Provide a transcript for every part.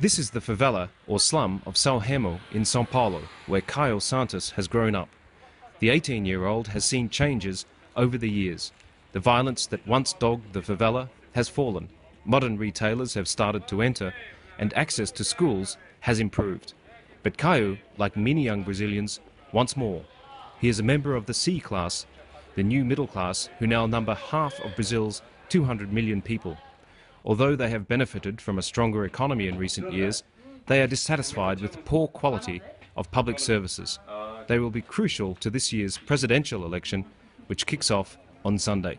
This is the favela or slum of São Remo in Sao Paulo, where Caio Santos has grown up. The 18-year-old has seen changes over the years. The violence that once dogged the favela has fallen. Modern retailers have started to enter and access to schools has improved. But Caio, like many young Brazilians, wants more. He is a member of the C class, the new middle class who now number half of Brazil's 200 million people. Although they have benefited from a stronger economy in recent years, they are dissatisfied with the poor quality of public services. They will be crucial to this year's presidential election, which kicks off on Sunday.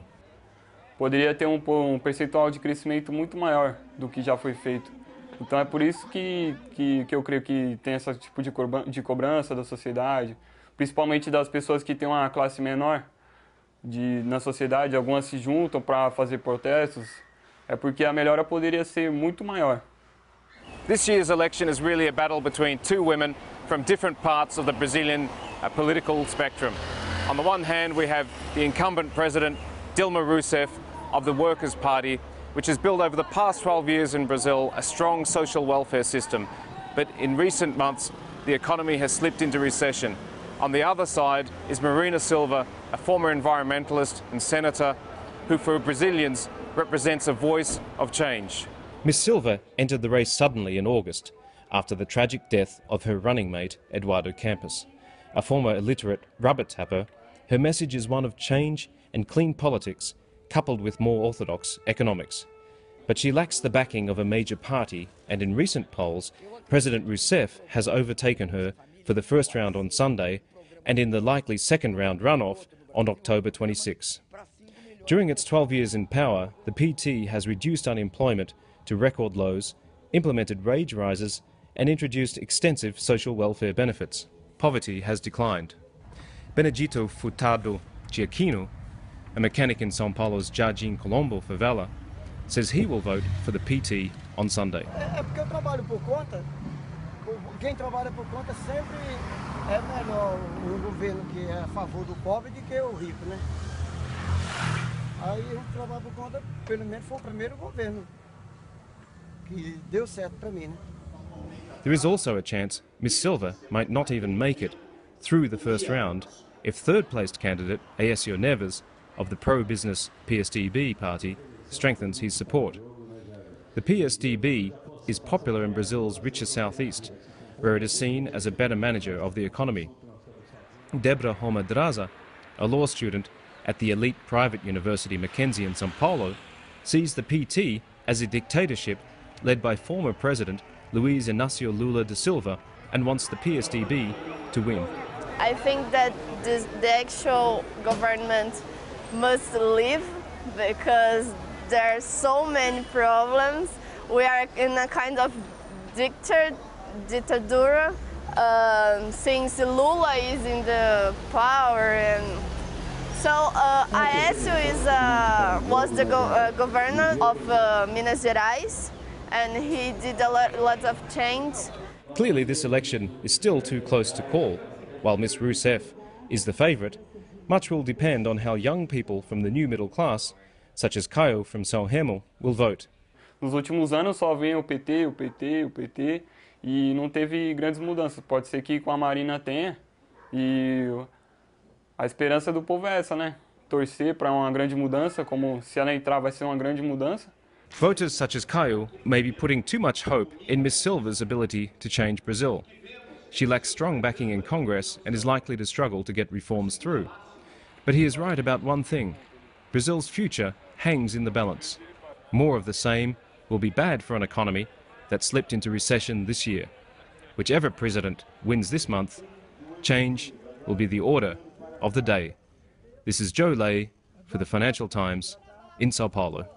Poderia ter um, um percentual de crescimento muito maior do que já foi feito. Então é por isso que, que, que eu creio que tem esse tipo de, de cobrança da sociedade, principalmente das pessoas que têm uma classe menor de, na sociedade, algumas se juntam para fazer protestos, é porque a melhora poderia ser muito maior. This year's election is really a battle between two women from different parts of the Brazilian uh, political spectrum. On the one hand, we have the incumbent president, Dilma Rousseff, of the Workers' Party, which has built over the past 12 years in Brazil a strong social welfare system. But in recent months, the economy has slipped into recession. On the other side is Marina Silva, a former environmentalist and senator, who for Brazilians represents a voice of change. Miss Silva entered the race suddenly in August after the tragic death of her running mate, Eduardo Campos. A former illiterate rubber tapper, her message is one of change and clean politics coupled with more orthodox economics. But she lacks the backing of a major party, and in recent polls, President Rousseff has overtaken her for the first round on Sunday and in the likely second round runoff on October 26. During its 12 years in power, the PT has reduced unemployment to record lows, implemented wage rises, and introduced extensive social welfare benefits. Poverty has declined. Benedito Furtado Giacchino a mechanic in São Paulo's Jardim Colombo favela, says he will vote for the PT on Sunday. É? Aí por conta, pelo menos foi o primeiro governo que deu certo para mim, né? There is also a chance Miss Silva might not even make it through the first round if third-placed candidate Aécio Neves of the pro-business PSDB party strengthens his support. The PSDB is popular in Brazil's richer southeast, where it is seen as a better manager of the economy. Debra Homadraza, a law student at the elite private university Mackenzie in São Paulo, sees the PT as a dictatorship led by former president Luiz Inácio Lula da Silva and wants the PSDB to win. I think that this, the actual government must leave because there are so many problems. We are in a kind of dictator, dictatura um, since Lula is in the power and so uh, Aécio is, uh, was the go uh, governor of uh, Minas Gerais and he did a lot, lot of change. Clearly this election is still too close to call. While Miss Rousseff is the favourite, much will depend on how young people from the new middle class, such as Caio from São Remo, will vote. Nos últimos anos só vem o PT, o PT, o PT e não teve grandes mudanças. Pode ser que com a Marina tenha e a esperança do povo é essa, né? Torcer para uma grande mudança, como se ela entrar vai ser uma grande mudança. Voters such as Caio may be putting too much hope in Miss Silva's ability to change Brazil. She lacks strong backing in Congress and is likely to struggle to get reforms through. But he is right about one thing. Brazil's future hangs in the balance. More of the same will be bad for an economy that slipped into recession this year. Whichever president wins this month, change will be the order of the day. This is Joe Leahy for the Financial Times in Sao Paulo.